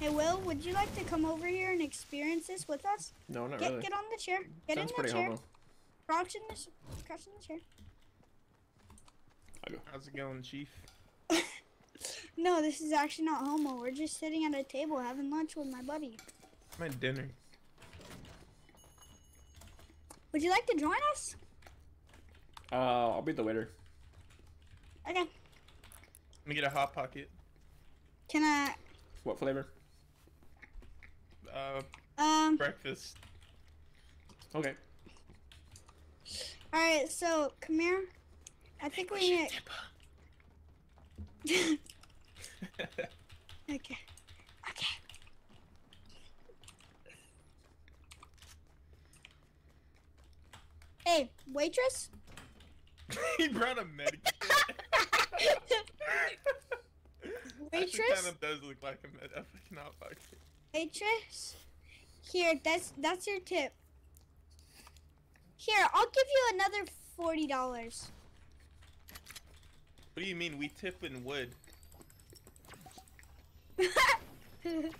Hey, Will, would you like to come over here and experience this with us? No, not Get really. get on the chair. Get Sounds in pretty the chair. homo. Crouch in the sh- crouch in the chair. Go. How's it going, Chief? No, this is actually not homo. We're just sitting at a table having lunch with my buddy. I'm dinner. Would you like to join us? Uh, I'll be the waiter. Okay. Let me get a hot pocket. Can I? What flavor? Uh, Um. breakfast. Okay. All right. So come here. I think we need. Okay. Okay. Hey, waitress. he brought a medic. Waitress? kind of does look like a med. A fucking hot pocket. Waitress. Here, that's that's your tip. Here, I'll give you another forty dollars. What do you mean? We tip in wood. Mmm, wood.